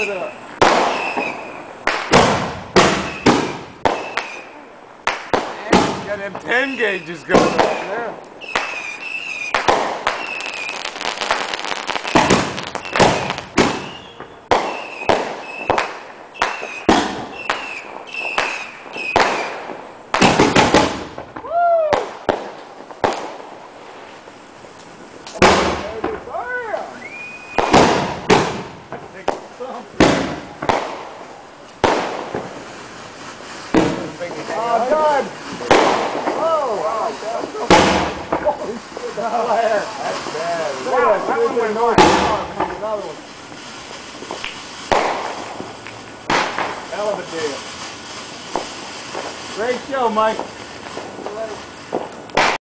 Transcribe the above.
it up. Got them 10 gauges going up. Oh, God. Oh, shit, that's fire. That's bad. Wow, that. Hell of a deal. Great show, Mike.